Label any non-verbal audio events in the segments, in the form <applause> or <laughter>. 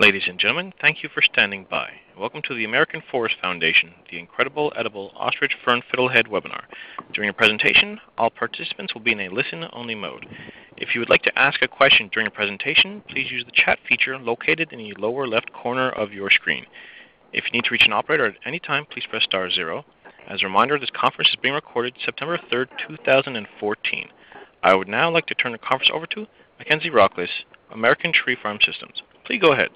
Ladies and gentlemen, thank you for standing by. Welcome to the American Forest Foundation, the Incredible Edible Ostrich Fern Fiddlehead webinar. During the presentation, all participants will be in a listen-only mode. If you would like to ask a question during the presentation, please use the chat feature located in the lower left corner of your screen. If you need to reach an operator at any time, please press star zero. As a reminder, this conference is being recorded September 3rd, 2014. I would now like to turn the conference over to Mackenzie Rockless, American Tree Farm Systems. Please go ahead.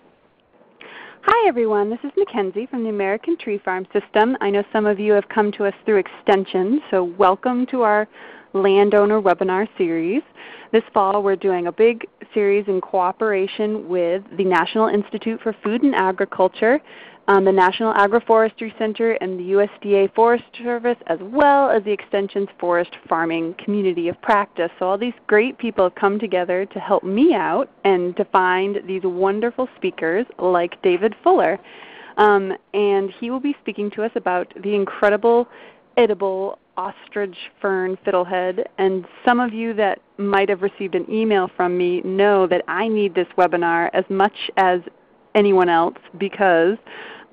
Hi everyone, this is Mackenzie from the American Tree Farm System. I know some of you have come to us through extension, so welcome to our landowner webinar series. This fall we're doing a big series in cooperation with the National Institute for Food and Agriculture um, the National Agroforestry Center and the USDA Forest Service, as well as the Extension's Forest Farming Community of Practice. So all these great people have come together to help me out and to find these wonderful speakers like David Fuller. Um, and he will be speaking to us about the incredible edible ostrich fern fiddlehead. And some of you that might have received an email from me know that I need this webinar as much as anyone else because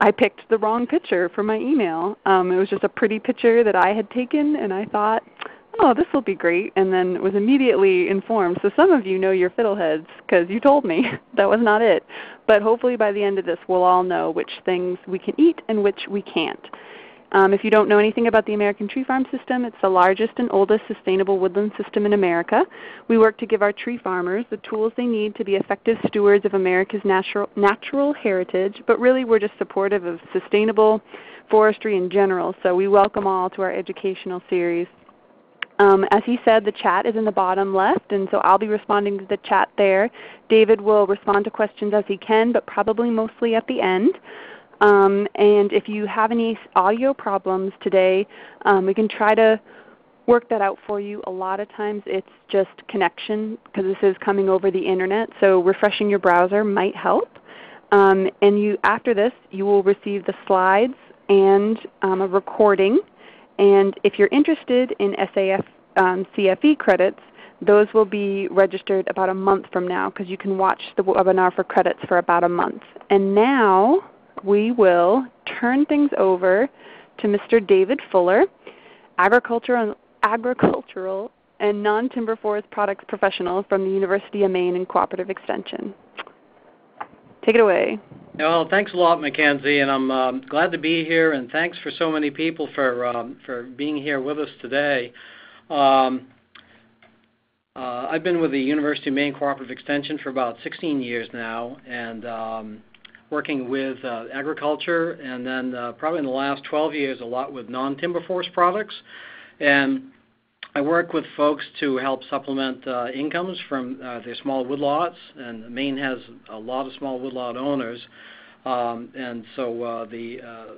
I picked the wrong picture for my email. Um, it was just a pretty picture that I had taken and I thought, oh, this will be great, and then was immediately informed. So some of you know your fiddleheads because you told me <laughs> that was not it. But hopefully by the end of this we'll all know which things we can eat and which we can't. Um, if you don't know anything about the American Tree Farm System, it's the largest and oldest sustainable woodland system in America. We work to give our tree farmers the tools they need to be effective stewards of America's natural, natural heritage, but really we're just supportive of sustainable forestry in general. So we welcome all to our educational series. Um, as he said, the chat is in the bottom left, and so I'll be responding to the chat there. David will respond to questions as he can, but probably mostly at the end. Um, and if you have any audio problems today, um, we can try to work that out for you. A lot of times it's just connection because this is coming over the Internet. So refreshing your browser might help. Um, and you, after this, you will receive the slides and um, a recording. And if you're interested in SAF um, CFE credits, those will be registered about a month from now because you can watch the webinar for credits for about a month. And now we will turn things over to Mr. David Fuller, agricultural, agricultural and non-timber forest products professional from the University of Maine and Cooperative Extension. Take it away. Well, thanks a lot, Mackenzie, and I'm um, glad to be here. And thanks for so many people for um, for being here with us today. Um, uh, I've been with the University of Maine Cooperative Extension for about 16 years now, and um, working with uh, agriculture, and then uh, probably in the last 12 years, a lot with non-timber forest products. And I work with folks to help supplement uh, incomes from their small woodlots, and Maine has a lot of small woodlot owners. Um, and so the,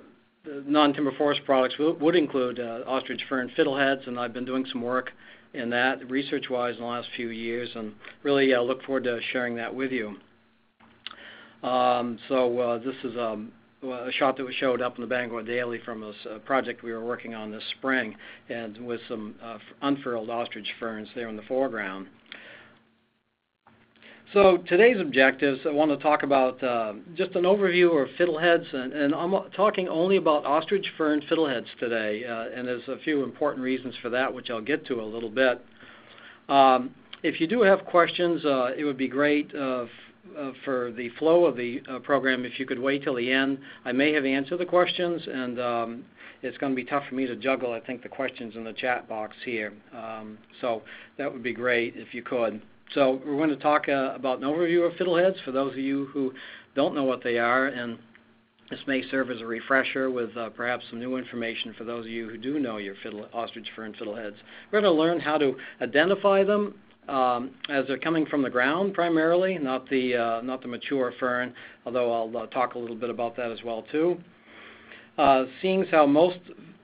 non-timber forest products would include ostrich fern fiddleheads, and I've been doing some work in that research-wise in the last few years, and really look forward to sharing that with you. Um, so uh, this is um, a shot that was showed up in the Bangor Daily from a project we were working on this spring, and with some uh, unfurled ostrich ferns there in the foreground. So today's objectives, I want to talk about uh, just an overview of fiddleheads, and, I'm talking only about ostrich fern fiddleheads today, and there's a few important reasons for that, which I'll get to a little bit. Um, if you do have questions, it would be great uh, for the flow of the uh, program, if you could wait till the end. I may have answered the questions, and um, it's going to be tough for me to juggle, I think, the questions in the chat box here. Um, so that would be great if you could. So we're going to talk uh, about an overview of fiddleheads for those of you who don't know what they are, and this may serve as a refresher with uh, perhaps some new information for those of you who do know your fiddle, ostrich fern fiddleheads. We're going to learn how to identify them as they're coming from the ground primarily, not the uh, not the mature fern, although I'll uh, talk a little bit about that as well too. Uh, seeing how most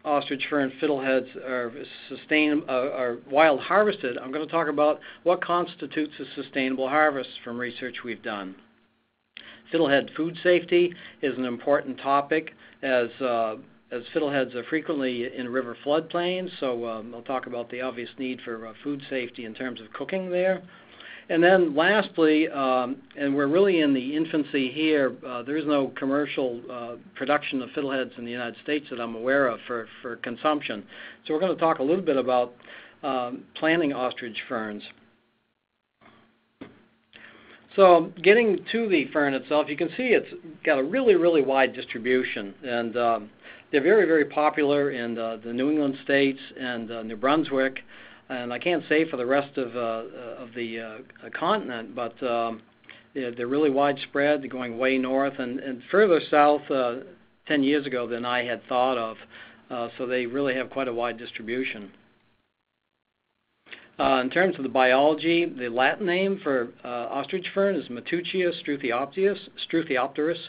ostrich fern fiddleheads are wild harvested, I'm going to talk about what constitutes a sustainable harvest from research we've done. Fiddlehead food safety is an important topic as as fiddleheads are frequently in river floodplains, so um, I'll talk about the obvious need for uh, food safety in terms of cooking there. And then lastly, um, and we're really in the infancy here, uh, there is no commercial uh, production of fiddleheads in the United States that I'm aware of for, for consumption. So we're going to talk a little bit about um, planting ostrich ferns. So getting to the fern itself, you can see it's got a really, really wide distribution. And um, they're very, very popular in uh, the New England states and uh, New Brunswick and I can't say for the rest of uh, of the uh, continent, but um, they're really widespread. They're going way north and, and further south uh, 10 years ago than I had thought of. Uh, so they really have quite a wide distribution. Uh, in terms of the biology, the Latin name for uh, ostrich fern is Matteuccia struthiopteris. struthiopteris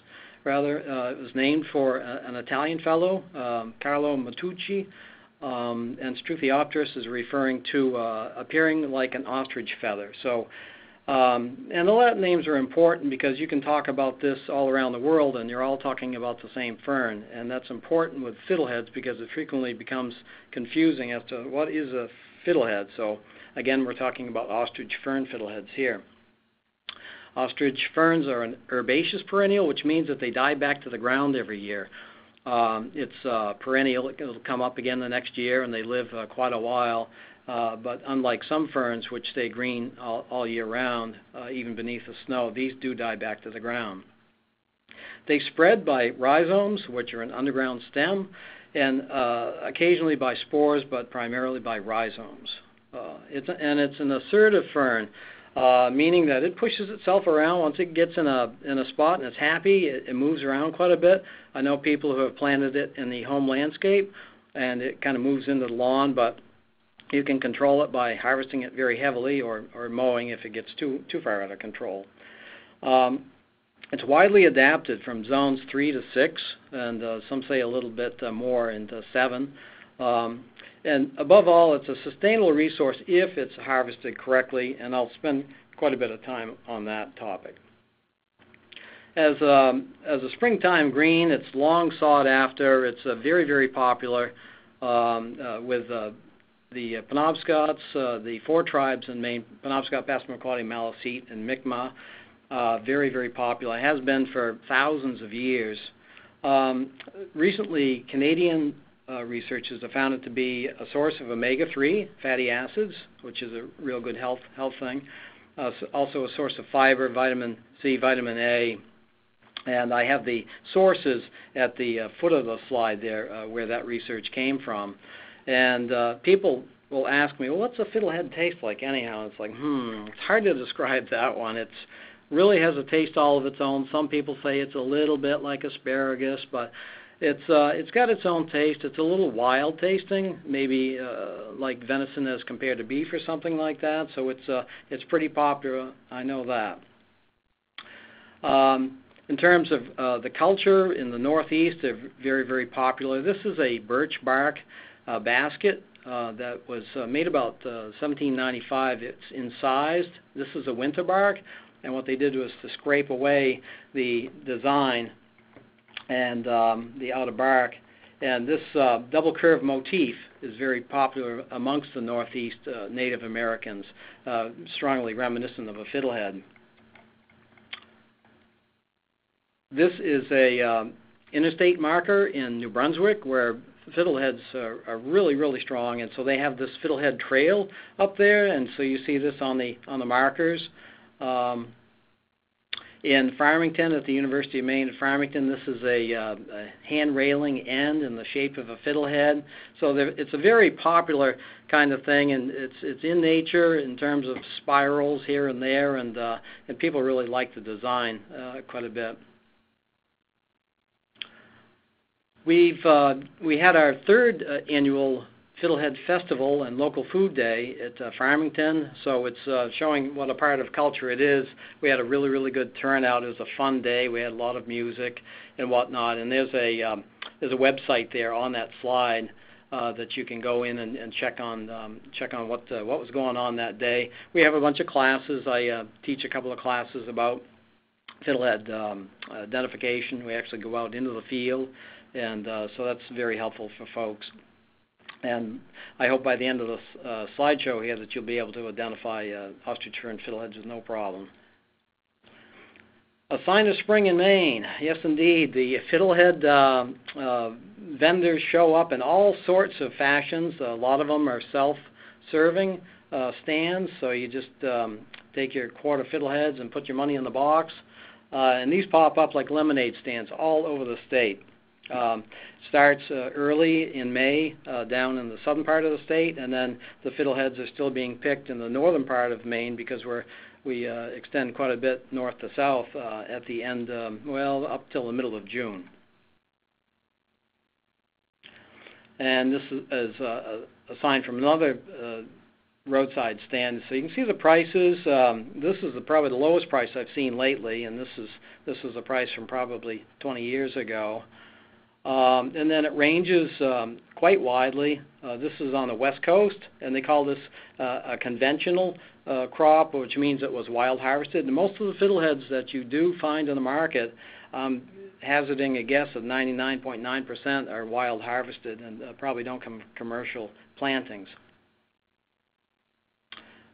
rather. Uh, it was named for a, an Italian fellow, um, Carlo Matteucci, um, and Struthiopteris is referring to uh, appearing like an ostrich feather. So, um, and the Latin names are important because you can talk about this all around the world and you're all talking about the same fern. And that's important with fiddleheads because it frequently becomes confusing as to what is a fiddlehead. So, again, we're talking about ostrich fern fiddleheads here. Ostrich ferns are an herbaceous perennial, which means that they die back to the ground every year. Um, it's uh, perennial. It'll come up again the next year, and they live uh, quite a while. Uh, but unlike some ferns, which stay green all, all year round, uh, even beneath the snow, these do die back to the ground. They spread by rhizomes, which are an underground stem, and uh, occasionally by spores, but primarily by rhizomes. Uh, it's and it's an assertive fern uh, meaning that it pushes itself around once it gets in a in a spot and it's happy. It, it moves around quite a bit. I know people who have planted it in the home landscape, and it kind of moves into the lawn, but you can control it by harvesting it very heavily or, or mowing if it gets too too far out of control. Um, it's widely adapted from zones three to six, and uh, some say a little bit uh, more into seven. Um, and above all, it's a sustainable resource if it's harvested correctly, and I'll spend quite a bit of time on that topic. As a, um, as a springtime green, it's long sought after. It's uh, very, very popular um, uh, with uh, the Penobscots, uh, the four tribes in Maine, Penobscot, Passamaquoddy, Maliseet, and Mi'kmaq. Uh, very, very popular. It has been for thousands of years. Um, recently, Canadian uh, researchers have found it to be a source of omega-3 fatty acids, which is a real good health health thing. Uh, so also a source of fiber, vitamin C, vitamin A, and I have the sources at the uh, foot of the slide there uh, where that research came from. And uh, people will ask me, well, what's a fiddlehead taste like anyhow? It's like, hmm, it's hard to <laughs> describe that one. It's really has a taste all of its own. Some people say it's a little bit like asparagus, but it's uh, it's got its own taste. It's a little wild tasting, maybe uh, like venison as compared to beef or something like that. So it's uh, it's pretty popular. I know that. Um, in terms of uh, the culture in the Northeast, they're very very popular. This is a birch bark uh, basket uh, that was uh, made about uh, 1795. It's incised. This is a winter bark, and what they did was to scrape away the design and um, the outer bark. And this uh, double curve motif is very popular amongst the Northeast uh, Native Americans, uh, strongly reminiscent of a fiddlehead. This is a um, interstate marker in New Brunswick where fiddleheads are, are, really, really strong, and so they have this fiddlehead trail up there, and so you see this on the on the markers. Um, in Farmington at the University of Maine at Farmington. This is a, uh, a hand railing end in the shape of a fiddlehead. So there, it's a very popular kind of thing, and it's it's in nature in terms of spirals here and there, and uh, and people really like the design uh, quite a bit. We've uh, we had our third uh, annual Fiddlehead Festival and Local Food Day at uh, Farmington. So it's uh, showing what a part of culture it is. We had a really, really good turnout. It was a fun day. We had a lot of music and whatnot. And there's a um, there's a website there on that slide uh, that you can go in and, and check on um, check on what uh, what was going on that day. We have a bunch of classes. I uh, teach a couple of classes about fiddlehead um, identification. We actually go out into the field, and uh, so that's very helpful for folks. And I hope by the end of this uh, slideshow here that you'll be able to identify uh, ostrich fern fiddleheads with no problem. A sign of spring in Maine. Yes, indeed. The fiddlehead uh, uh, vendors show up in all sorts of fashions. A lot of them are self-serving uh, stands, so you just um, take your quarter fiddleheads and put your money in the box. Uh, and these pop up like lemonade stands all over the state. Um, starts uh, early in May uh, down in the southern part of the state, and then the fiddleheads are still being picked in the northern part of Maine because we're we uh, extend quite a bit north to south uh, at the end, um, well, up till the middle of June. And this is, uh, a sign from another uh, roadside stand. So you can see the prices. Um, this is the, probably the lowest price I've seen lately, and this is this is a price from probably 20 years ago. Um, and then it ranges um, quite widely. Uh, this is on the west coast, and they call this uh, a conventional uh, crop, which means it was wild harvested. And most of the fiddleheads that you do find in the market, um, hazarding a guess of 99.9% are wild harvested and uh, probably don't come from commercial plantings.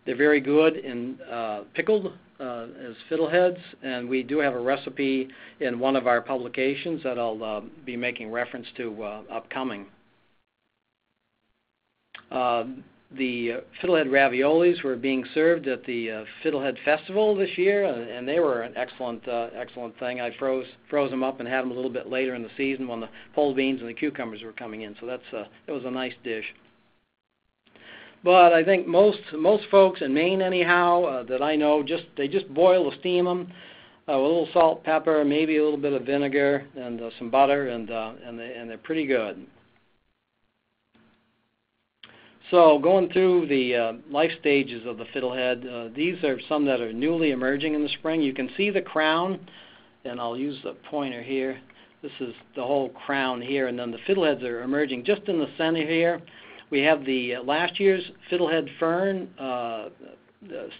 They're very good in uh, pickled as fiddleheads, and we do have a recipe in one of our publications that I'll uh, be making reference to uh, upcoming. Uh, the uh, fiddlehead raviolis were being served at the Fiddlehead Festival this year, and they were an excellent, excellent thing. I froze froze them up and had them a little bit later in the season when the pole beans and the cucumbers were coming in. So that's it was a nice dish. But I think most most folks in Maine, anyhow, uh, that I know, just they just boil or steam them uh, with a little salt, pepper, maybe a little bit of vinegar and uh, some butter, and uh, and they and they're pretty good. So going through the uh, life stages of the fiddlehead, uh, these are some that are newly emerging in the spring. You can see the crown, and I'll use the pointer here. This is the whole crown here, and then the fiddleheads are emerging just in the center here. We have the uh, last year's fiddlehead fern uh,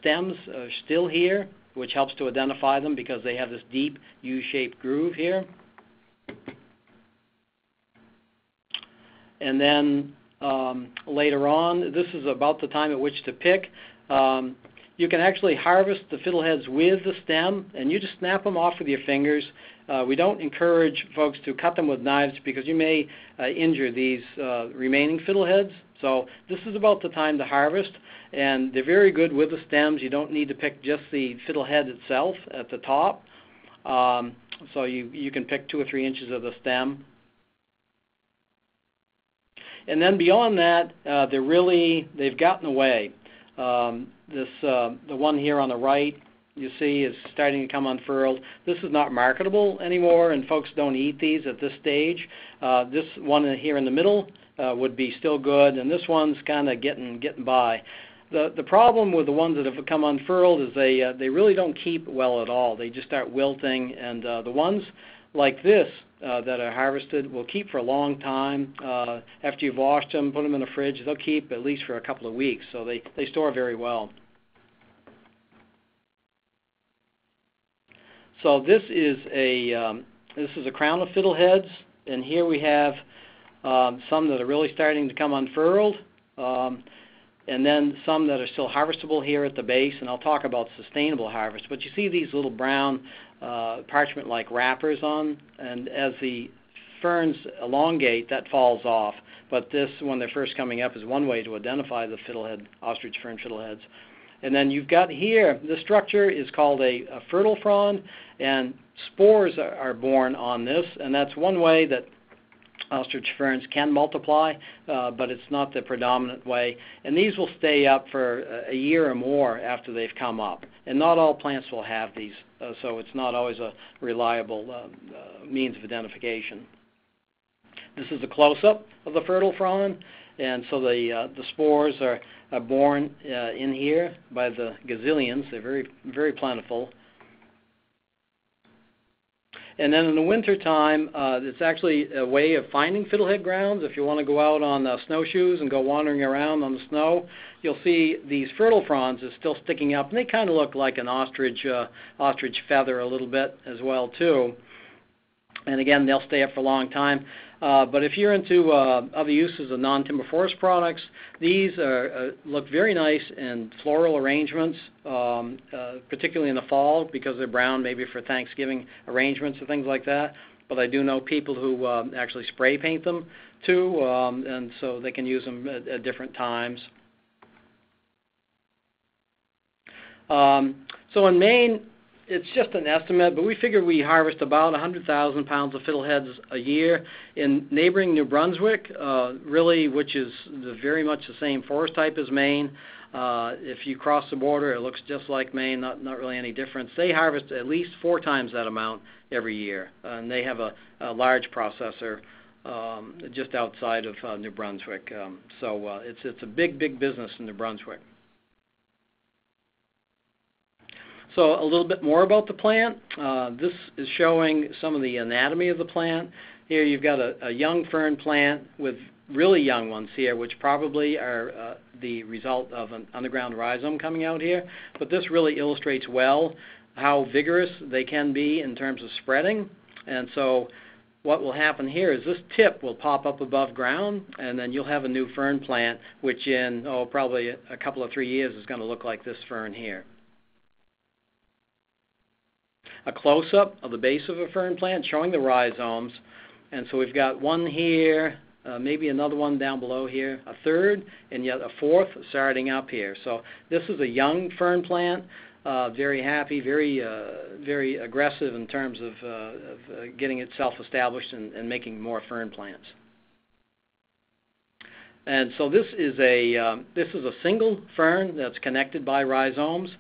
stems are still here, which helps to identify them because they have this deep U-shaped groove here. And then um, later on, this is about the time at which to pick. Um, you can actually harvest the fiddleheads with the stem, and you just snap them off with your fingers. Uh, we don't encourage folks to cut them with knives because you may uh, injure these uh, remaining fiddleheads. So this is about the time to harvest, and they're very good with the stems. You don't need to pick just the fiddlehead itself at the top. Um, so you, you can pick two or three inches of the stem. And then beyond that, uh, they're really, they've gotten away. Um, this uh, the one here on the right you see is starting to come unfurled. This is not marketable anymore, and folks don't eat these at this stage. Uh, this one here in the middle uh, would be still good, and this one's kind of getting getting by. The the problem with the ones that have come unfurled is they uh, they really don't keep well at all. They just start wilting, and uh, the ones like this uh, that are harvested will keep for a long time. Uh, after you've washed them, put them in the fridge, they'll keep at least for a couple of weeks. So they, they store very well. So this is a um, this is a crown of fiddleheads, and here we have um, some that are really starting to come unfurled, um, and then some that are still harvestable here at the base. And I'll talk about sustainable harvest. But you see these little brown uh, parchment-like wrappers on, and as the ferns elongate, that falls off. But this, when they're first coming up, is one way to identify the fiddlehead, ostrich fern fiddleheads. And then you've got here, the structure is called a, a fertile frond, and spores are, are born on this, and that's one way that ostrich ferns can multiply, uh, but it's not the predominant way. And these will stay up for a year or more after they've come up. And not all plants will have these, uh, so it's not always a reliable uh, uh means of identification. This is a close-up of the fertile frond, and so the, uh, the spores are, are born uh, in here by the gazillions. They're very, very plentiful. And then in the wintertime, uh, it's actually a way of finding fiddlehead grounds. If you want to go out on uh, snowshoes and go wandering around on the snow, you'll see these fertile fronds is still sticking up, and they kind of look like an ostrich uh, ostrich feather a little bit as well too. and again, they'll stay up for a long time. Uh, but if you're into uh, other uses of non-timber forest products, these uh, look very nice in floral arrangements, um, particularly in the fall because they're brown, maybe for Thanksgiving arrangements or things like that. But I do know people who actually spray paint them too, um, and so they can use them at, at different times. Um, so in Maine, it's just an estimate, but we figure we harvest about 100,000 pounds of fiddleheads a year. In neighboring New Brunswick, uh, really, which is very much the same forest type as Maine, uh, if you cross the border, it looks just like Maine, not, not really any difference. They harvest at least four times that amount every year, and they have a, a large processor um, just outside of uh, New Brunswick. Um, so uh, it's, it's a big, big business in New Brunswick. So a little bit more about the plant. Uh, this is showing some of the anatomy of the plant. Here you've got a, young fern plant with really young ones here, which probably are uh, the result of an underground rhizome coming out here. But this really illustrates well how vigorous they can be in terms of spreading. And so what will happen here is this tip will pop up above ground, and then you'll have a new fern plant, which in, oh, probably a couple of three years is going to look like this fern here a close-up of the base of a fern plant showing the rhizomes. And so we've got one here, uh, maybe another one down below here, a third, and yet a fourth starting up here. So this is a young fern plant, uh, very happy, very, uh, very aggressive in terms of, uh, of uh, getting itself established and, and, making more fern plants. And so this is a um, this is a single fern that's connected by rhizomes.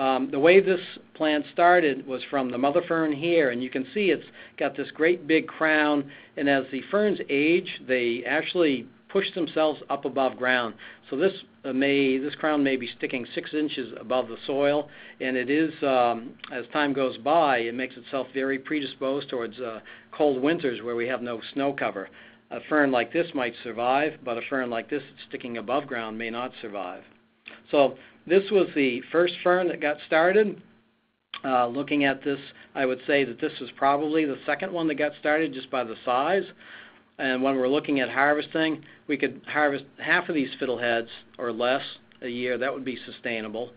Um, the way this plant started was from the mother fern here, and you can see it's got this great big crown, and as the ferns age, they actually push themselves up above ground. So this uh, may this crown may be sticking six inches above the soil, and it is um, as time goes by, it makes itself very predisposed towards uh, cold winters where we have no snow cover. A fern like this might survive, but a fern like this sticking above ground may not survive. So this was the first fern that got started. Uh, looking at this, I would say that this was probably the second one that got started just by the size. And when we're looking at harvesting, we could harvest half of these fiddleheads or less a year. That would be sustainable.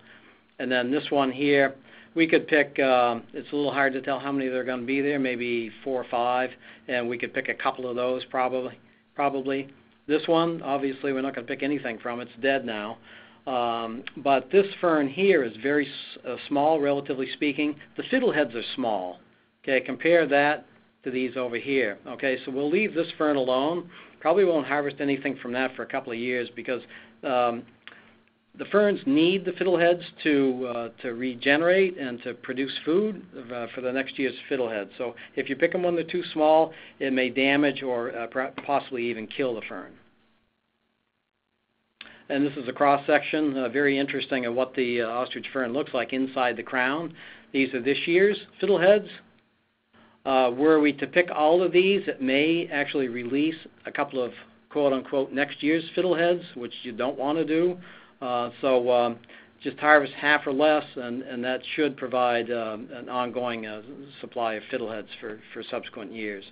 And then this one here, we could pick, um, it's a little hard to tell how many there are going to be there, maybe four or five, and we could pick a couple of those probably. probably. This one, obviously, we're not going to pick anything from. It's dead now. Um, but this fern here is very uh, small, relatively speaking. The fiddleheads are small. Okay, compare that to these over here. Okay, so we'll leave this fern alone. Probably won't harvest anything from that for a couple of years because um, the ferns need the fiddleheads to uh, to regenerate and to produce food uh, for the next year's fiddlehead. So if you pick them when they're too small, it may damage or uh, possibly even kill the fern and this is a cross section, uh, very interesting of what the uh, ostrich fern looks like inside the crown. These are this year's fiddleheads. Uh, were we to pick all of these, it may actually release a couple of quote unquote next year's fiddleheads, which you don't want to do. Uh, so um, just harvest half or less, and, and that should provide um, an ongoing uh, supply of fiddleheads for, for subsequent years.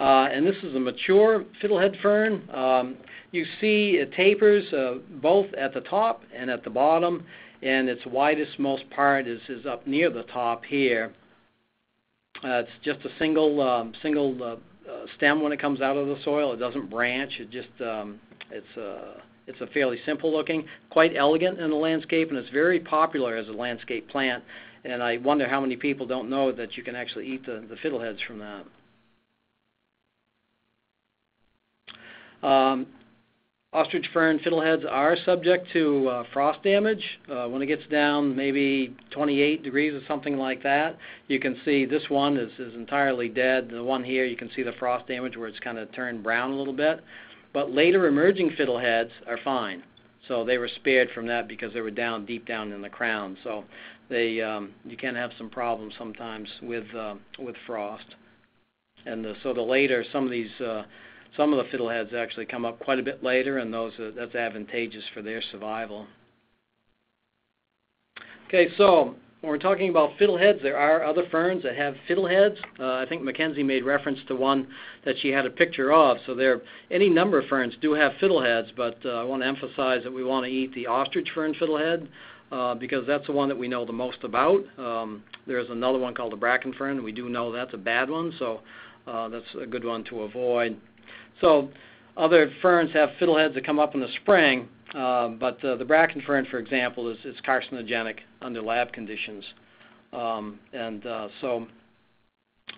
Uh, and this is a mature fiddlehead fern. Um, you see it tapers uh, both at the top and at the bottom, and its widest most part is, is up near the top here. Uh, it's just a single um, single uh, uh, stem when it comes out of the soil. It doesn't branch. It just um, it's a uh, it's a fairly simple looking, quite elegant in the landscape, and it's very popular as a landscape plant. And I wonder how many people don't know that you can actually eat the, the fiddleheads from that. Um, ostrich fern fiddleheads are subject to uh, frost damage. Uh, when it gets down maybe 28 degrees or something like that, you can see this one is, is entirely dead. The one here, you can see the frost damage where it's kind of turned brown a little bit. But later emerging fiddleheads are fine. So they were spared from that because they were down deep down in the crown. So they um, you can have some problems sometimes with uh, with frost. And the, so the later some of these uh, some of the fiddleheads actually come up quite a bit later, and those are, that's advantageous for their survival. Okay, so when we're talking about fiddleheads, there are other ferns that have fiddleheads. Uh, I think Mackenzie made reference to one that she had a picture of. So there, any number of ferns do have fiddleheads, but uh, I want to emphasize that we want to eat the ostrich fern fiddlehead uh, because that's the one that we know the most about. Um, there's another one called the bracken fern. We do know that's a bad one, so uh, that's a good one to avoid. So other ferns have fiddleheads that come up in the spring, uh, but uh, the bracken fern, for example, is, is carcinogenic under lab conditions. Um, and uh, so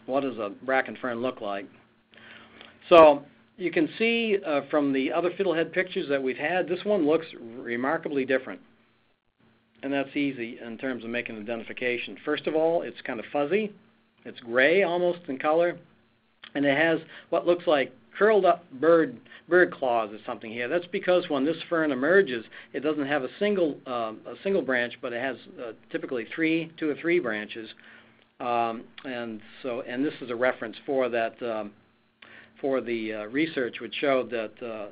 what does a bracken fern look like? So you can see uh, from the other fiddlehead pictures that we've had, this one looks remarkably different. And that's easy in terms of making identification. First of all, it's kind of fuzzy. It's gray almost in color. And it has what looks like curled up bird bird claws or something here. That's because when this fern emerges, it doesn't have a single um, a single branch, but it has uh, typically three, two or three branches. Um, and so, and this is a reference for that um, for the uh, research which showed that uh,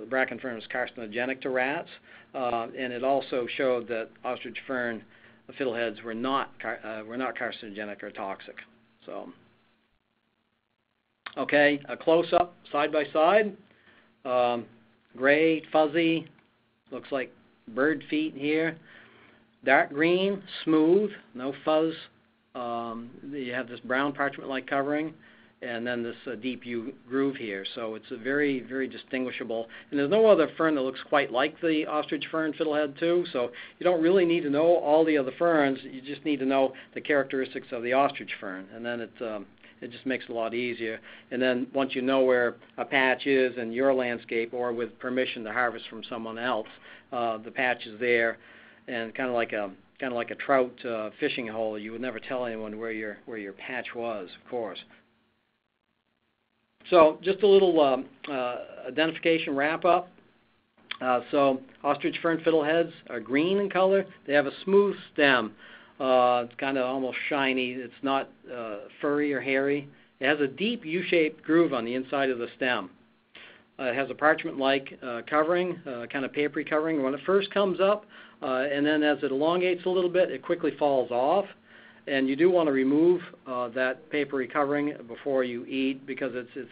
the bracken fern was carcinogenic to rats, uh, and it also showed that ostrich fern fiddleheads were not car- uh, were not carcinogenic or toxic. So. Okay, a close-up side by side. Um, gray, fuzzy, looks like bird feet here. Dark green, smooth, no fuzz. Um, you have this brown parchment-like covering, and then this uh, deep U groove here. So it's a very, very distinguishable. And there's no other fern that looks quite like the ostrich fern fiddlehead too. So you don't really need to know all the other ferns. You just need to know the characteristics of the ostrich fern, and then it's um, it just makes it a lot easier. And then once you know where a patch is in your landscape or with permission to harvest from someone else, uh, the patch is there and kind of like a kind of like a trout uh, fishing hole. You would never tell anyone where your where your patch was, of course. So just a little um, uh, identification wrap up. Uh, so ostrich fern fiddleheads are green in color. They have a smooth stem. Uh, it's kind of almost shiny. It's not uh, furry or hairy. It has a deep U-shaped groove on the inside of the stem. Uh, it has a parchment-like uh, covering, uh, kind of papery covering when it first comes up, uh, and then as it elongates a little bit, it quickly falls off. And you do want to remove uh, that papery covering before you eat because it's it's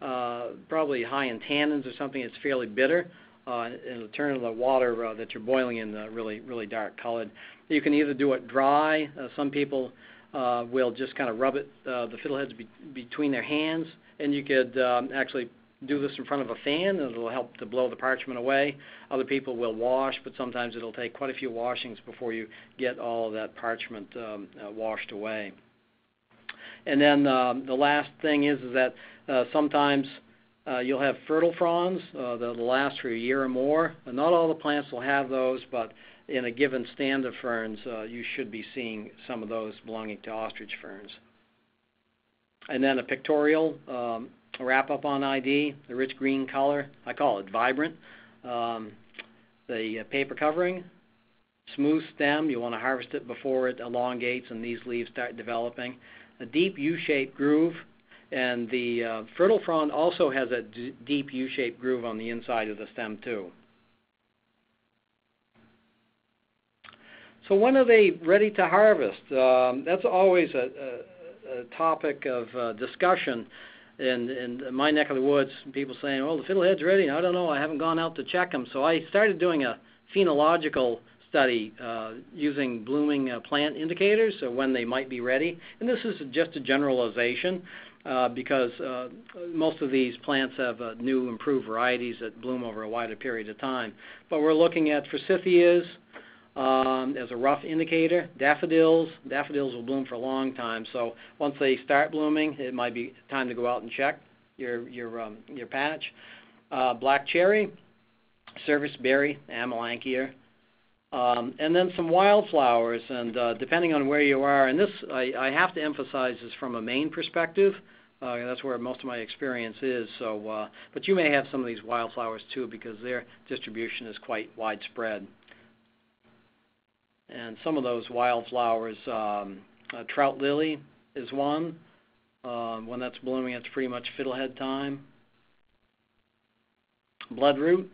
uh, probably high in tannins or something. It's fairly bitter, and it'll turn the water uh, that you're boiling in uh, really really dark colored. You can either do it dry. Uh, some people uh, will just kind of rub it, uh, the fiddleheads be- between their hands, and you could um, actually do this in front of a fan, and it'll help to blow the parchment away. Other people will wash, but sometimes it'll take quite a few washings before you get all of that parchment um, uh, washed away. And then um, the last thing is, is that uh, sometimes uh, you'll have fertile fronds uh, that'll last for a year or more. Not all the plants will have those, but in a given stand of ferns, uh, you should be seeing some of those belonging to ostrich ferns. And then a pictorial um, wrap up on ID, the rich green color. I call it vibrant. Um, the uh, paper covering, smooth stem. You want to harvest it before it elongates and these leaves start developing. A deep U-shaped groove, and the uh, fertile frond also has a d- deep U-shaped groove on the inside of the stem too. So when are they ready to harvest? Um, that's always a, a, a topic of uh, discussion in, in my neck of the woods. People saying, "Well, the fiddlehead's ready." I don't know. I haven't gone out to check them. So I started doing a phenological study uh, using blooming uh, plant indicators, so when they might be ready. And this is just a generalization. Uh, because uh, most of these plants have uh, new improved varieties that bloom over a wider period of time. But we're looking at forsythias, um, as a rough indicator. Daffodils, daffodils will bloom for a long time. So once they start blooming, it might be time to go out and check your your um, your patch. Black cherry, serviceberry, Amelanchier, um, and then some wildflowers. And uh, depending on where you are, and this I, I have to emphasize is from a Maine perspective. Uh, that's where most of my experience is. So, uh, but you may have some of these wildflowers too, because their distribution is quite widespread and some of those wildflowers, um, trout lily is one. Uh, when that's blooming, it's pretty much fiddlehead time. Bloodroot,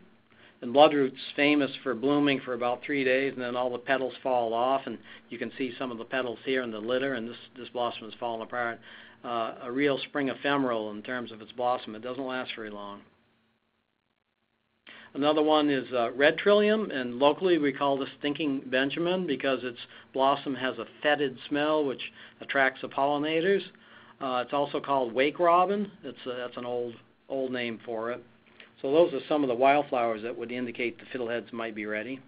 and bloodroot's famous for blooming for about three days, and then all the petals fall off, and you can see some of the petals here in the litter, and this this blossom is falling apart. Uh, a real spring ephemeral in terms of its blossom. It doesn't last very long. Another one is uh, red trillium, and locally we call this stinking Benjamin because its blossom has a fetid smell which attracts the pollinators. Uh, it's also called wake robin. It's a, that's an old old name for it. So those are some of the wildflowers that would indicate the fiddleheads might be ready.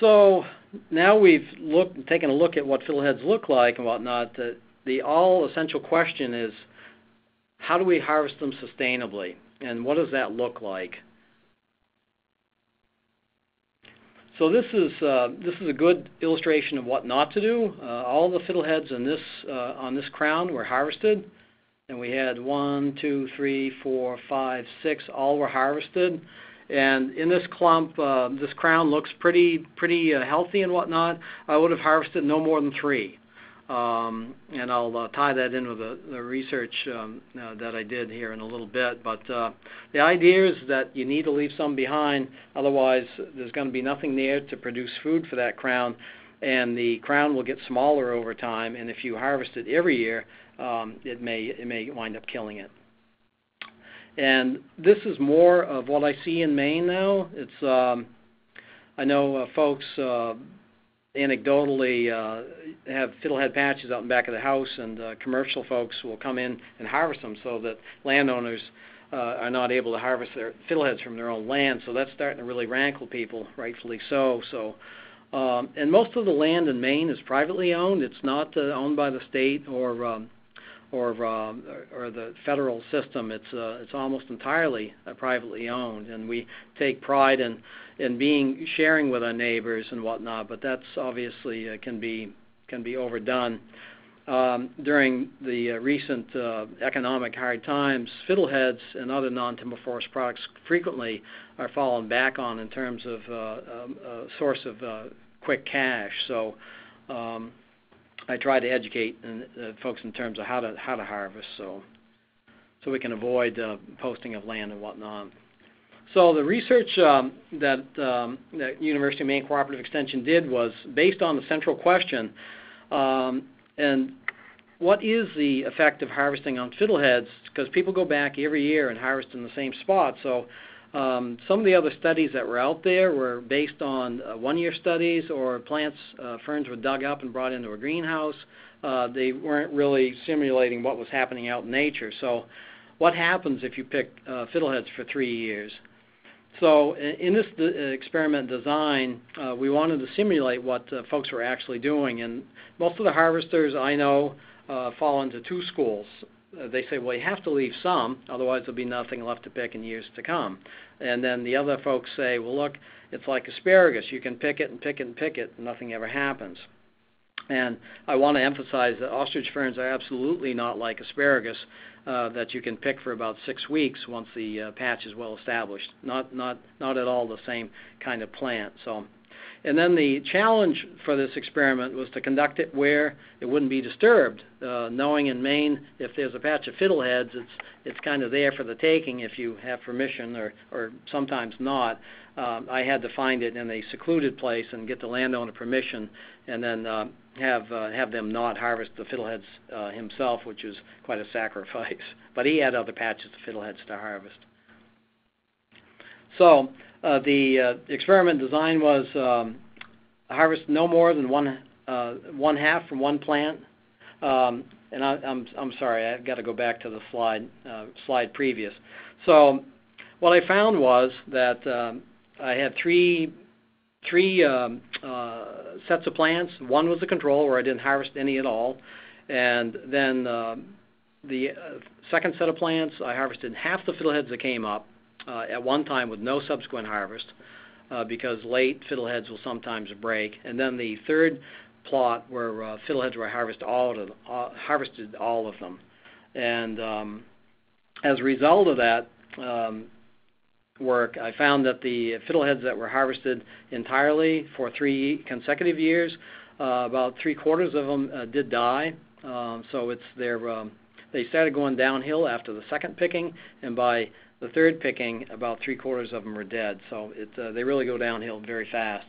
So now we've looked, taken a look at what fiddleheads look like and whatnot. The, the all essential question is, how do we harvest them sustainably, and what does that look like? So this is uh, this is a good illustration of what not to do. Uh, all the fiddleheads in this uh, on this crown were harvested, and we had one, two, three, four, five, six. All were harvested, and in this clump, uh, this crown looks pretty pretty uh, healthy and whatnot. I would have harvested no more than three. Um, and I'll uh, tie that in with the, the research um, uh, that I did here in a little bit. But uh, the idea is that you need to leave some behind, otherwise there's going to be nothing there to produce food for that crown, and the crown will get smaller over time. And if you harvest it every year, um, it may it may wind up killing it. And this is more of what I see in Maine now. It's um, I know uh, folks uh, anecdotally uh, have fiddlehead patches out in back of the house, and uh, commercial folks will come in and harvest them so that landowners uh, are not able to harvest their fiddleheads from their own land. So that's starting to really rankle people, rightfully so. So, um, and most of the land in Maine is privately owned. It's not uh, owned by the state or um, or uh, the federal system. It's uh, almost entirely uh, privately owned, and we take pride in in being sharing with our neighbors and whatnot. But that's obviously uh, can be can be overdone. Um, during the recent economic hard times, fiddleheads and other non-timber forest products frequently are fallen back on in terms of uh, um, a source of quick cash. I try to educate uh, folks in terms of how to how to harvest, so so we can avoid uh, posting of land and whatnot. So the research um, that um, that University of Maine Cooperative Extension did was based on the central question, um, and what is the effect of harvesting on fiddleheads? Because people go back every year and harvest in the same spot. So Um, some of the other studies that were out there were based on uh, one-year studies or plants, uh, ferns were dug up and brought into a greenhouse. Uh, they weren't really simulating what was happening out in nature. So what happens if you pick uh, fiddleheads for three years? So uh, in this uh, experiment design, we wanted to simulate what folks were actually doing. And most of the harvesters I know fall into two schools. Uh, they say, well, you have to leave some, otherwise there'll be nothing left to pick in years to come. And then the other folks say, well, look, it's like asparagus. You can pick it and pick it and pick it, and nothing ever happens. And I want to emphasize that ostrich ferns are absolutely not like asparagus uh, that you can pick for about six weeks once the uh, patch is well established. Not, not, not at all the same kind of plant. So and then the challenge for this experiment was to conduct it where it wouldn't be disturbed. Uh, knowing in Maine, if there's a patch of fiddleheads, it's it's kind of there for the taking if you have permission, or or sometimes not. Um, I had to find it in a secluded place and get the landowner permission, and then uh, have uh, have them not harvest the fiddleheads uh, himself, which was quite a sacrifice. <laughs> But he had other patches of fiddleheads to harvest. So the uh, experiment design was um, harvest no more than one uh, one half from one plant. Um, and I'm I'm sorry, I've got to go back to the slide uh, slide previous. So what I found was that um, I had three three uh, sets of plants. One was the control where I didn't harvest any at all, and then uh, the uh, second set of plants I harvested half the fiddleheads that came up, uh, at one time with no subsequent harvest uh, because late fiddleheads will sometimes break. And then the third plot where uh, fiddleheads were harvested all of uh, harvested all of them. And um, as a result of that um, work, I found that the fiddleheads that were harvested entirely for three consecutive years, uh, about three quarters of them uh, did die. Um, so it's their um, they started going downhill after the second picking, and by The third picking, about three quarters of them are dead. So it, uh, they really go downhill very fast.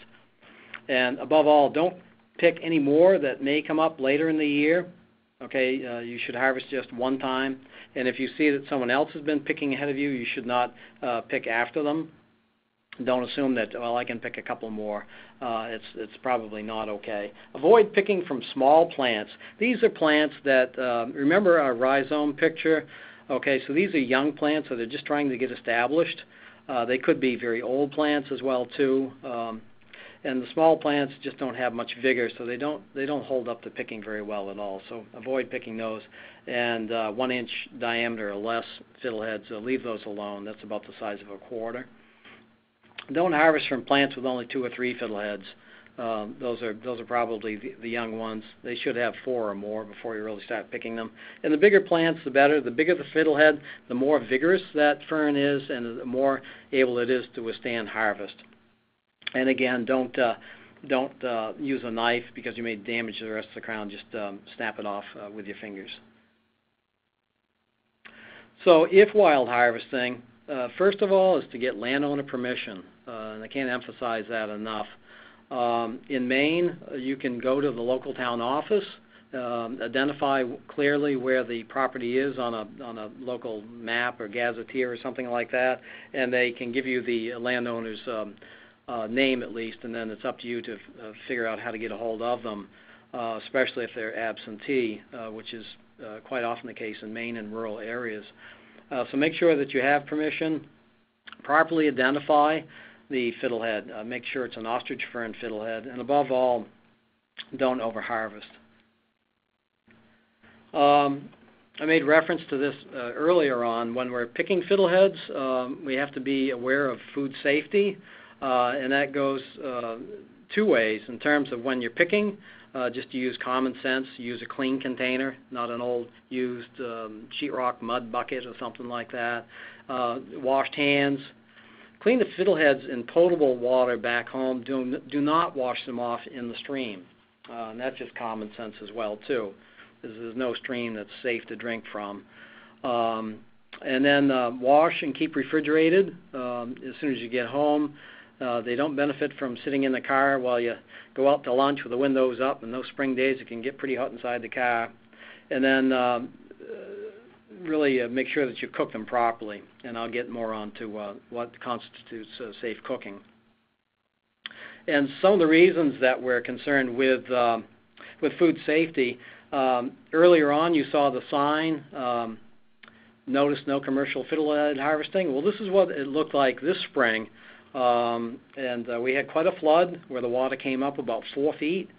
And above all, don't pick any more that may come up later in the year. Okay, uh, you should harvest just one time. And if you see that someone else has been picking ahead of you, you should not uh, pick after them. Don't assume that well I can pick a couple more. Uh, it's it's probably not okay. Avoid picking from small plants. These are plants that uh, remember our rhizome picture. Okay, so these are young plants, so they're just trying to get established. Uh, they could be very old plants as well too. Um, and the small plants just don't have much vigor, so they don't they don't hold up to picking very well at all. So avoid picking those. And uh, one inch diameter or less fiddleheads, uh, leave those alone. That's about the size of a quarter. Don't harvest from plants with only two or three fiddleheads. Um, those are those are probably the, young ones. They should have four or more before you really start picking them. And the bigger plants, the better. The bigger the fiddlehead, the more vigorous that fern is, and the more able it is to withstand harvest. And again, don't uh, don't uh, use a knife because you may damage the rest of the crown. Just um, snap it off uh, with your fingers. So if wild harvesting, first of all is to get landowner permission, and I can't emphasize that enough. Um, in Maine, uh, you can go to the local town office, um, identify clearly where the property is on a on a local map or gazetteer or something like that, and they can give you the landowner's um, uh, name at least, and then it's up to you to uh, figure out how to get a hold of them, uh, especially if they're absentee, uh, which is uh, quite often the case in Maine and rural areas. So make sure that you have permission. Properly identify the fiddlehead. make sure it's an ostrich fern fiddlehead, and above all, don't overharvest. Um, I made reference to this uh, earlier on. When we're picking fiddleheads, um, we have to be aware of food safety. Uh, and that goes uh, two ways in terms of when you're picking. Uh, just use common sense, use a clean container, not an old used um, sheetrock mud bucket or something like that. Uh, washed hands. Clean the fiddleheads in potable water back home. Do, do not wash them off in the stream. Uh, and that's just common sense as well too. There's, no stream that's safe to drink from. Um, and then uh, wash and keep refrigerated um, as soon as you get home. Uh, they don't benefit from sitting in the car while you go out to lunch with the windows up. And those spring days, it can get pretty hot inside the car. And then um, really uh, make sure that you cook them properly. And I'll get more onto uh, what constitutes uh, safe cooking. And some of the reasons that we're concerned with um, with food safety. Um, earlier on, you saw the sign. Um, notice no commercial fiddlehead harvesting. Well, this is what it looked like this spring. And uh, we had quite a flood where the water came up about four feet.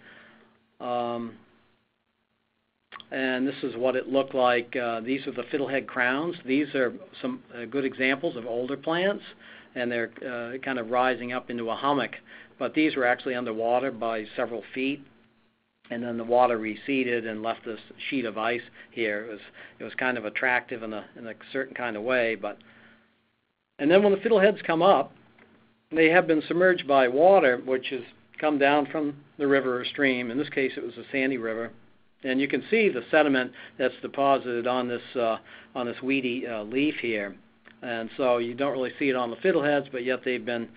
And this is what it looked like. Uh, these are the fiddlehead crowns. These are some uh, good examples of older plants, and they're uh, kind of rising up into a hummock. But these were actually underwater by several feet, and then the water receded and left this sheet of ice here. It was it was kind of attractive in a in a certain kind of way, but and then when the fiddleheads come up, they have been submerged by water, which has come down from the river or stream. In this case, it was a sandy river. And you can see the sediment that's deposited on this uh, on this weedy uh, leaf here, and so you don't really see it on the fiddleheads, but yet they've been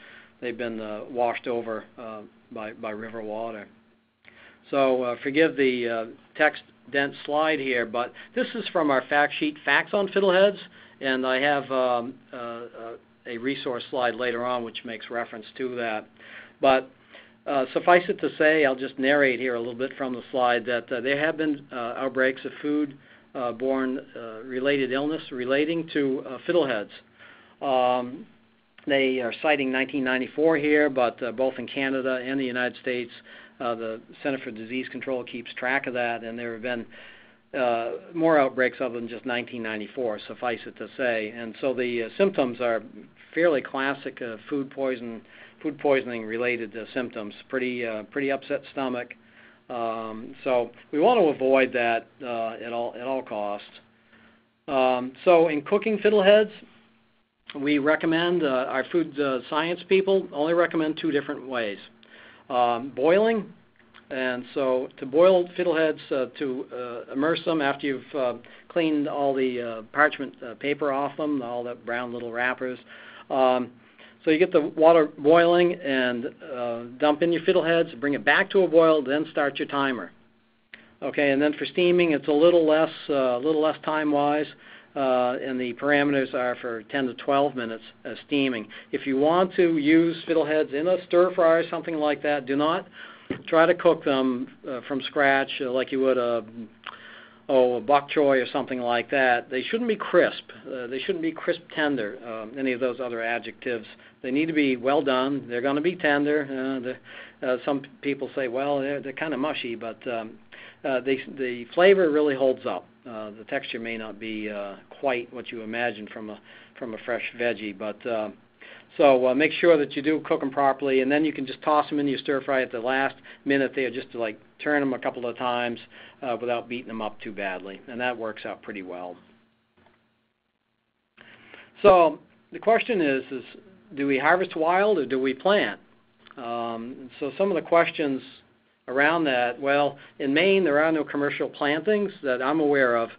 they've been uh, washed over uh, by by river water. So uh, forgive the uh, text dense slide here, but this is from our fact sheet, Facts on Fiddleheads, and I have um, a resource slide later on which makes reference to that. But uh, suffice it to say, I'll just narrate here a little bit from the slide that uh, there have been uh, outbreaks of food-borne uh, uh, related illness relating to uh, fiddleheads. Um, they are citing 1994 here, but both in Canada and the United States, the Center for Disease Control keeps track of that, and there have been uh, more outbreaks other than just 1994, suffice it to say. And so the uh, symptoms are fairly classic uh, food poison, food poisoning related symptoms. Pretty, uh, pretty upset stomach. Um, so we want to avoid that uh, at all at all costs. Um, so in cooking fiddleheads, we recommend uh, our food science people only recommend two different ways: um, boiling And so to boil fiddleheads, uh, to uh, immerse them after you've uh, cleaned all the parchment paper off them, all the brown little wrappers. Um, so you get the water boiling and uh, dump in your fiddleheads, bring it back to a boil, then start your timer. Okay, and then for steaming, it's a little less, uh, a little less time-wise, uh, and the parameters are for 10 to 12 minutes uh, steaming. If you want to use fiddleheads in a stir fry or something like that, do not try to cook them uh, from scratch uh, like you would a oh a bok choy or something like that. They shouldn't be crisp. Uh, they shouldn't be crisp tender. Um, any of those other adjectives. They need to be well done. They're going to be tender. Uh, uh, some people say, well, they're, they're kind of mushy, but um, uh, they, the flavor really holds up. Uh, the texture may not be uh, quite what you imagine from a from a fresh veggie, but uh, so uh, make sure that you do cook them properly, and then you can just toss them in your stir fry at the last minute there, just to like turn them a couple of times uh, without beating them up too badly, and that works out pretty well. So the question is, is do we harvest wild or do we plant? Um, so some of the questions around that, well, in Maine there are no commercial plantings that I'm aware of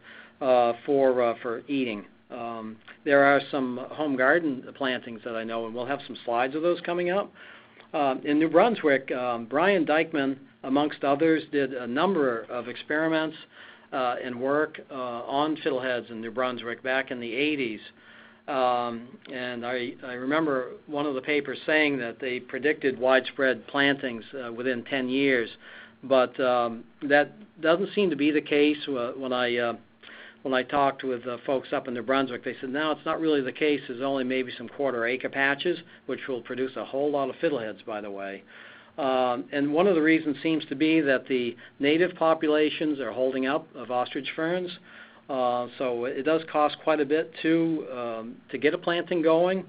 uh, for uh, for eating. Um, there are some home garden plantings that I know, and we'll have some slides of those coming up. Um, in New Brunswick, um, Brian Dykman, amongst others, did a number of experiments uh, and work uh, on fiddleheads in New Brunswick back in the 80s. Um, and I, I remember one of the papers saying that they predicted widespread plantings uh, within 10 years, but um, that doesn't seem to be the case when I uh, when I talked with uh, folks up in New Brunswick, they said, no, it's not really the case. There's only maybe some quarter acre patches, which will produce a whole lot of fiddleheads, by the way. Um, and one of the reasons seems to be that the native populations are holding up of ostrich ferns. Uh, so it does cost quite a bit to um, to get a planting going,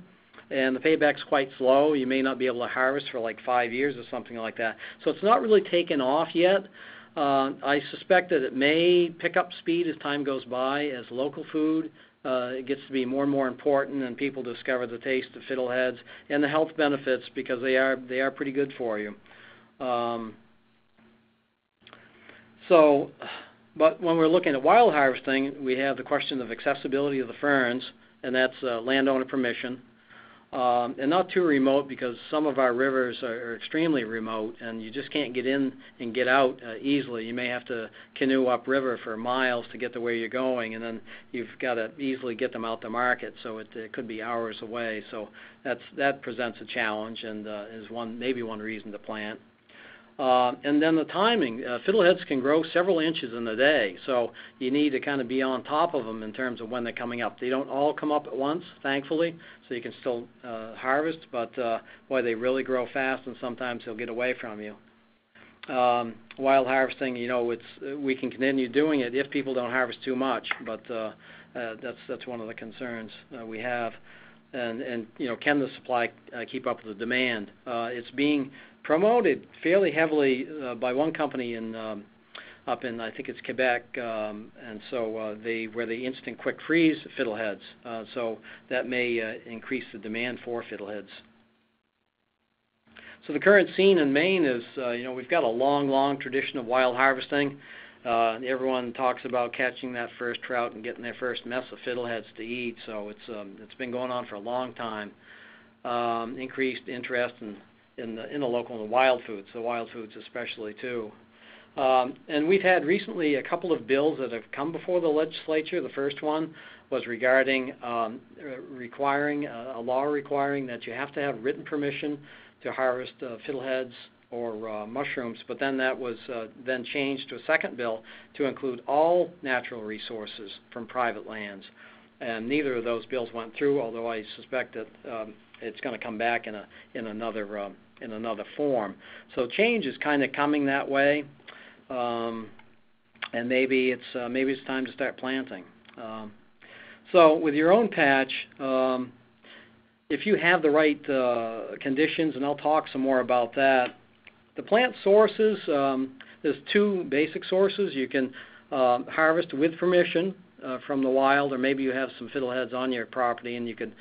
and the payback's quite slow. You may not be able to harvest for like five years or something like that. So it's not really taken off yet. Uh, I suspect that it may pick up speed as time goes by, as local food uh, it gets to be more and more important, and people discover the taste of fiddleheads and the health benefits because they are they are pretty good for you. Um, so, but when we're looking at wild harvesting, we have the question of accessibility of the ferns, and that's uh, landowner permission um, and not too remote because some of our rivers are, are extremely remote and you just can't get in and get out uh, easily. You may have to canoe upriver for miles to get to where you're going, and then you've got to easily get them out to market. So it, it could be hours away. So that's that presents a challenge and uh, is one maybe one reason to plant. Uh, and then the timing. Uh, fiddleheads can grow several inches in a day, so you need to kind of be on top of them in terms of when they're coming up. They don't all come up at once, thankfully, so you can still uh, harvest, but uh, boy, they really grow fast, and sometimes they'll get away from you. Um, wild harvesting, you know, it's we can continue doing it if people don't harvest too much, but uh, uh, that's that's one of the concerns uh, we have. And and you know, can the supply uh, keep up with the demand? Uh, it's being promoted fairly heavily uh, by one company in um, up in I think it's Quebec, um, and so uh, they where they instant quick freeze fiddleheads. Uh, so that may uh, increase the demand for fiddleheads. So the current scene in Maine is, uh, you know, we've got a long, long tradition of wild harvesting. Uh, everyone talks about catching that first trout and getting their first mess of fiddleheads to eat. So it's um, it's been going on for a long time. Um, increased interest in in the in the local and the wild foods, the wild foods especially too. Um, and we've had recently a couple of bills that have come before the legislature. The first one was regarding um, requiring uh, a law requiring that you have to have written permission to harvest uh, fiddleheads or uh, mushrooms. But then that was uh, then changed to a second bill to include all natural resources from private lands. And neither of those bills went through, although I suspect that um, it's going to come back in a in another um, in another form. So change is kind of coming that way, um, and maybe it's uh, maybe it's time to start planting. Um, so with your own patch, um, if you have the right uh, conditions, and I'll talk some more about that. The plant sources, um, there's two basic sources. You can uh, harvest with permission uh, from the wild, or maybe you have some fiddleheads on your property and you could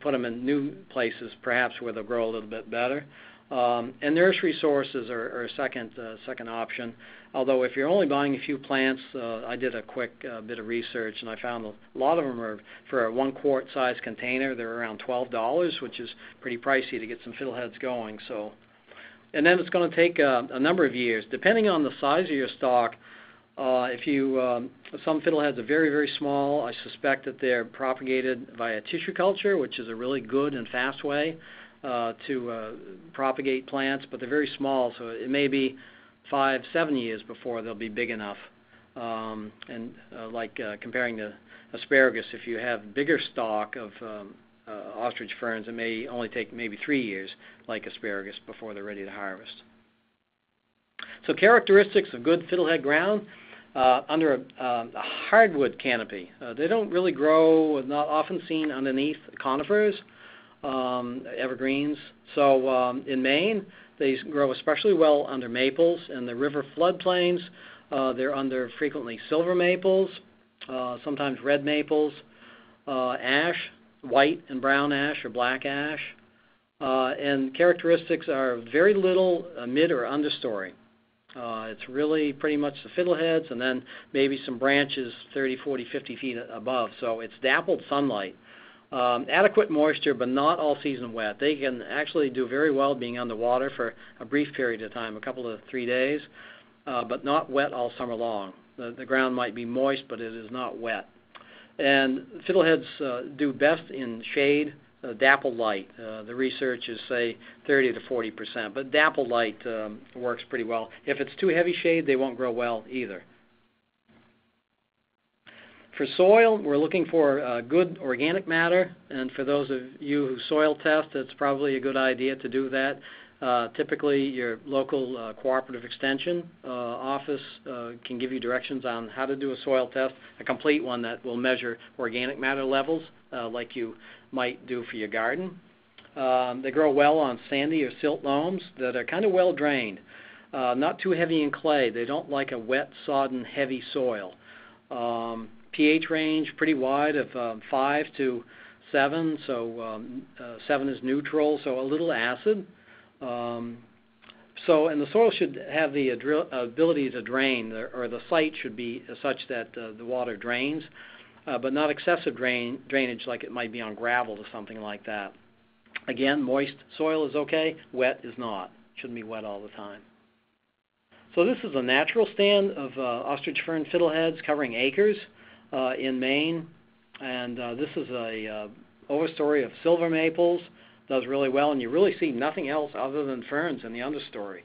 put them in new places, perhaps where they'll grow a little bit better. Um, and nursery sources are, a second uh, second option. Although if you're only buying a few plants, uh, I did a quick uh, bit of research and I found a lot of them are for a one quart size container. They're around twelve dollars, which is pretty pricey to get some fiddleheads going. So, and then it's going to take a number of years, depending on the size of your stock. Uh, if you um, some fiddleheads are very very small, I suspect that they're propagated via tissue culture, which is a really good and fast way uh, to uh, propagate plants, but they're very small, so it may be five, seven years before they'll be big enough. Um, and like comparing to asparagus, if you have bigger stock of um, ostrich ferns, it may only take maybe three years, like asparagus, before they're ready to harvest. So characteristics of good fiddlehead ground. Uh, under a, uh, a, hardwood canopy. Uh, they don't really grow, not often seen underneath conifers um, evergreens. So um, in Maine, they grow especially well under maples. In the river floodplains, uh, they're under frequently silver maples, uh, sometimes red maples, uh, ash, white and brown ash or black ash. And characteristics are very little mid or understory. Uh, it's really pretty much the fiddleheads and then maybe some branches 30, 40, 50 feet above. So it's dappled sunlight um, adequate moisture, but not all season wet. They can actually do very well being underwater for a brief period of time, a couple of three days, uh, but not wet all summer long. The, the ground might be moist, but it is not wet. And fiddleheads uh, do best in shade, uh, dappled light. Uh, the research is say 30 to 40 percent, but dappled light um, works pretty well. If it's too heavy shade, they won't grow well either. For soil, we're looking for uh, good organic matter, and for those of you who soil test, it's probably a good idea to do that. Uh, typically, your local uh, cooperative extension uh, office can give you directions on how to do a soil test, a complete one that will measure organic matter levels, like you might do for your garden. Um, they grow well on sandy or silt loams that are kind of well drained, not too heavy in clay. They don't like a wet, sodden, heavy soil. Um, pH range pretty wide of um, 5 to 7, so um, uh, 7 is neutral, so a little acid. Um, so, and the soil should have the ability to drain, or the site should be such that uh, the water drains, uh, but not excessive drain, drainage like it might be on gravel or something like that. Again, moist soil is okay, wet is not. Shouldn't be wet all the time. So this is a natural stand of uh, ostrich fern fiddleheads covering acres uh, in Maine, and uh, this is a uh, overstory of silver maples. Does really well, and you really see nothing else other than ferns in the understory.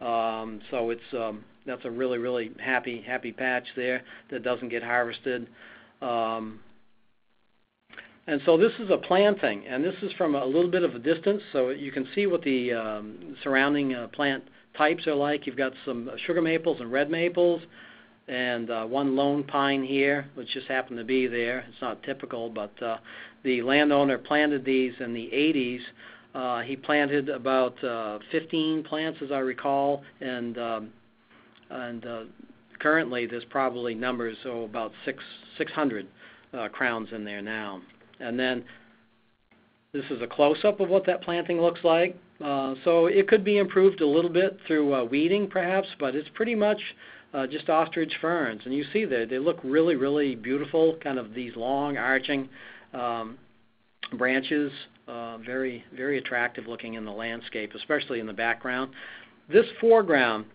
Um, so it's um, that's a really really happy happy patch there that doesn't get harvested. Um, and so this is a planting, and this is from a little bit of a distance, so you can see what the um, surrounding uh, plant types are like. You've got some sugar maples and red maples and uh, one lone pine here, which just happened to be there. It's not typical, but uh, the landowner planted these in the 80s. Uh, he planted about uh, 15 plants, as I recall, and um, and uh, currently there's probably numbers oh about six 600 uh, crowns in there now. And then this is a close-up of what that planting looks like. Uh, so it could be improved a little bit through uh, weeding, perhaps, but it's pretty much uh, just ostrich ferns. And you see there, they look really, really beautiful, kind of these long arching um, branches, uh, very, very attractive looking in the landscape, especially in the background. This foreground,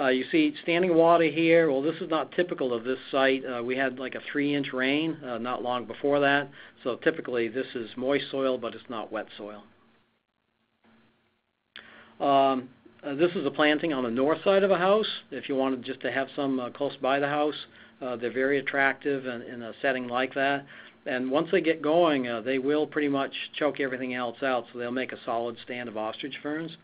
uh, you see standing water here. Well, this is not typical of this site. Uh, we had like a three-inch rain uh, not long before that, so typically this is moist soil, but it's not wet soil. Um, uh, this is a planting on the north side of a house. If you wanted just to have some uh, close by the house, uh, they're very attractive in, in a setting like that. And once they get going, they will pretty much choke everything else out, so they'll make a solid stand of ostrich ferns.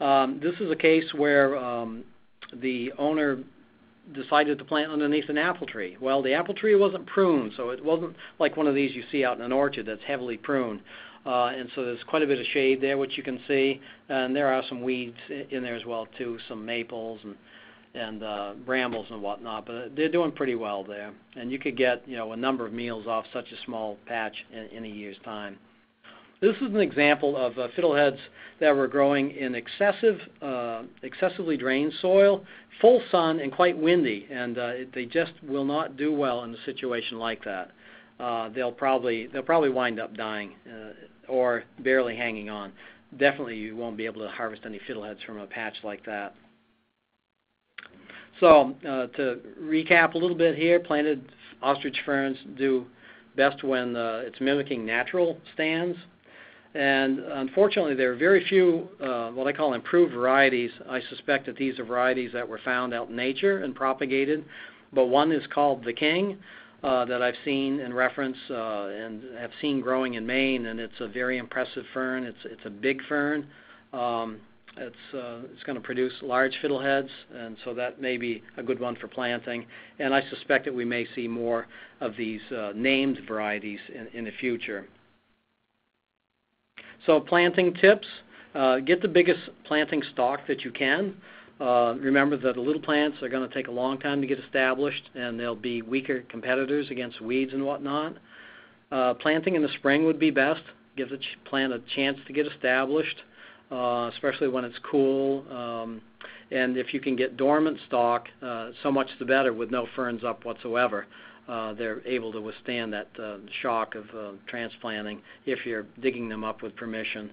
Um, this is a case where um, the owner decided to plant underneath an apple tree. Well, the apple tree wasn't pruned, so it wasn't like one of these you see out in an orchard that's heavily pruned. Uh, and so there's quite a bit of shade there, which you can see, and there are some weeds in there as well too, some maples and and uh, brambles and whatnot. But they're doing pretty well there, and you could get you know a number of meals off such a small patch in, in a year's time. This is an example of uh, fiddleheads that were growing in excessive, uh, excessively drained soil, full sun, and quite windy, and uh, they just will not do well in a situation like that. Uh, they'll probably they'll probably wind up dying uh, or barely hanging on. Definitely, you won't be able to harvest any fiddleheads from a patch like that. So uh, to recap a little bit here, planted ostrich ferns do best when uh, it's mimicking natural stands. And unfortunately, there are very few uh, what I call improved varieties. I suspect that these are varieties that were found out in nature and propagated. But one is called the King uh, that I've seen in reference uh, and have seen growing in Maine, and it's a very impressive fern. It's it's a big fern. Um, it's uh, it's going to produce large fiddleheads, and so that may be a good one for planting. And I suspect that we may see more of these uh, named varieties in, in the future. So planting tips, uh, get the biggest planting stalk that you can. Uh, remember that the little plants are going to take a long time to get established, and they'll be weaker competitors against weeds and whatnot. Uh, planting in the spring would be best. Give the ch- plant a chance to get established, uh, especially when it's cool. Um, and if you can get dormant stalk, uh, so much the better with no ferns up whatsoever they're able to withstand that uh, shock of uh, transplanting if you're digging them up with permission.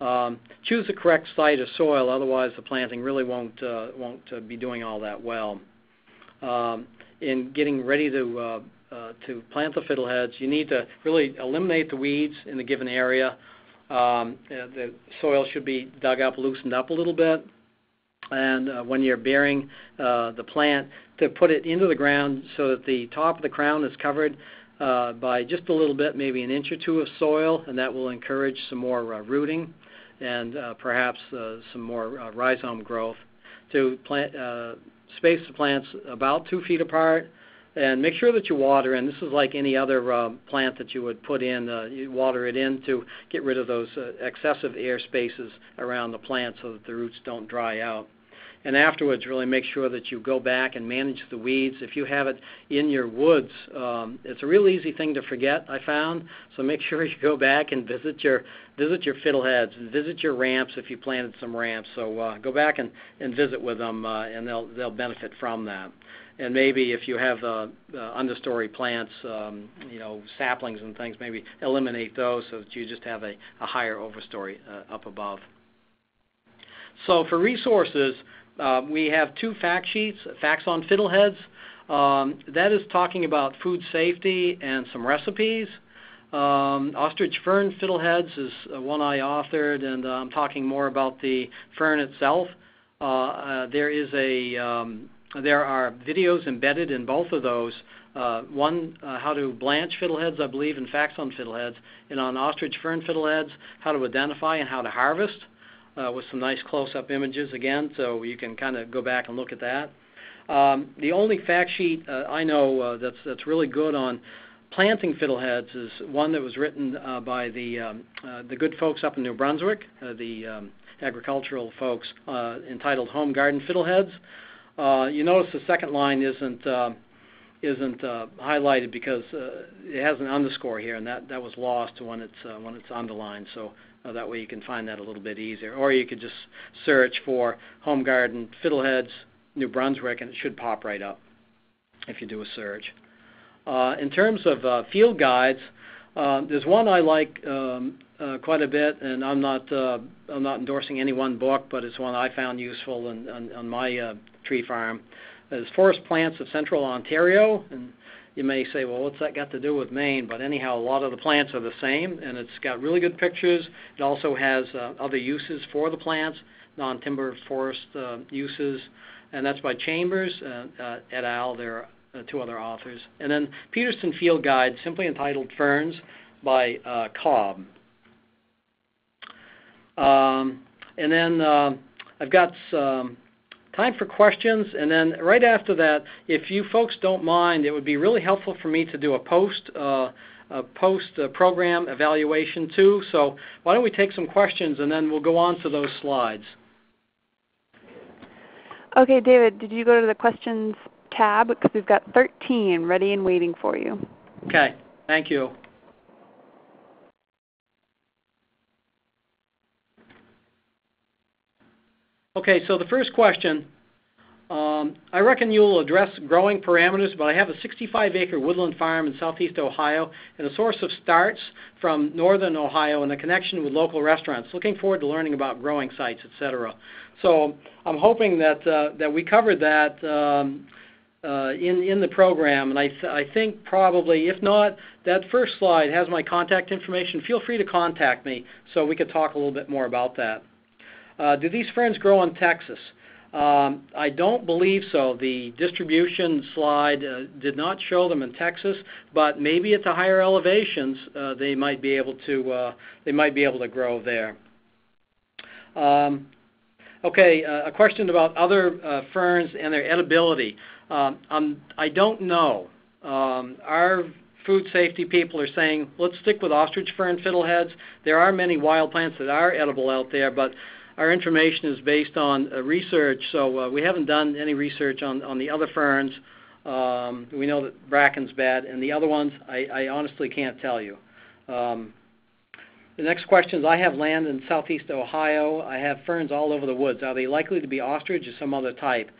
Um, choose the correct site of soil, otherwise the planting really won't uh, won't uh, be doing all that well. Um, in getting ready to uh, uh, to plant the fiddleheads, you need to really eliminate the weeds in the given area. Um, uh, the soil should be dug up, loosened up a little bit, and uh, when you're bearing uh, the plant, to put it into the ground so that the top of the crown is covered uh, by just a little bit, maybe an inch or two of soil, and that will encourage some more uh, rooting and uh, perhaps uh, some more uh, rhizome growth. To plant, uh, space the plants about two feet apart, and make sure that you water in. This is like any other uh, plant that you would put in. Uh, you water it in to get rid of those uh, excessive air spaces around the plant so that the roots don't dry out and afterwards really make sure that you go back and manage the weeds. If you have it in your woods, um, it's a real easy thing to forget. I found so make <laughs> sure you go back and visit your visit your fiddleheads, and visit your ramps if you planted some ramps. So uh, go back and, and visit with them, uh, and they'll they'll benefit from that. And maybe if you have uh, uh, understory plants, um, you know saplings and things, maybe eliminate those so that you just have a, higher overstory uh, up above. So for resources, we have two fact sheets, Facts on Fiddleheads. Um, that is talking about food safety and some recipes. Um, Ostrich Fern Fiddleheads is one I authored, and I'm talking more about the fern itself. There is a there are videos embedded in both of those. Uh, one, how to blanch fiddleheads, I believe, and Facts on Fiddleheads, and on ostrich fern fiddleheads, how to identify and how to harvest uh, with some nice close-up images again, so you can kind of go back and look at that. Um, the only fact sheet uh, I know uh, that's that's really good on planting fiddleheads is one that was written uh, by the um, uh, the good folks up in New Brunswick, uh, the um, agricultural folks, uh, entitled "Home Garden Fiddleheads." Uh, you notice the second line isn't uh, isn't uh, highlighted because uh, it has an underscore here, and that, was lost when it's uh, when it's underlined. So uh, that way you can find that a little bit easier. Or you could just search for Home Garden Fiddleheads New Brunswick, and it should pop right up if you do a search. In terms of field guides, there's one I like um, quite a bit, and I'm not I'm not endorsing any one book, but it's one I found useful on, my tree farm. It's Forest Plants of Central Ontario, and you may say, well, what's that got to do with Maine? But anyhow, a lot of the plants are the same, and it's got really good pictures. It also has uh, other uses for the plants, non-timber forest uh, uses, and that's by Chambers uh, uh, et al. There are uh, two other authors. And then Peterson Field Guide, simply entitled Ferns, by uh, Cobb. Um, and then uh, I've got some time for questions, and then right after that, if you folks don't mind, it would be really helpful for me to do a post uh, a post uh, program evaluation too. So why don't we take some questions, and then we'll go on to those slides. Okay, David, did you go to the questions tab? Because we've got 13 ready and waiting for you. Okay, thank you. Okay, so the first question, um, I reckon you'll address growing parameters, but I have a 65-acre woodland farm in southeast Ohio and a source of starts from northern Ohio and a connection with local restaurants. Looking forward to learning about growing sites, etc. So I'm hoping that uh, that we covered that um, uh, in in the program, and I th- I think probably if not, that first slide has my contact information. Feel free to contact me so we could talk a little bit more about that. Uh, do these ferns grow in Texas? Um, I don't believe so. The distribution slide uh, did not show them in Texas, but maybe at the higher elevations uh, they might be able to uh, they might be able to grow there. Um, okay, uh, a question about other uh, ferns and their edibility. Um, I don't know. Um, our food safety people are saying let's stick with ostrich fern fiddleheads. There are many wild plants that are edible out there, but our information is based on uh, research, so uh, we haven't done any research on, on the other ferns. Um, we know that bracken's bad, and the other ones, I, I honestly can't tell you. Um, the next question is, I have land in southeast Ohio. I have ferns all over the woods. Are they likely to be ostrich or some other type?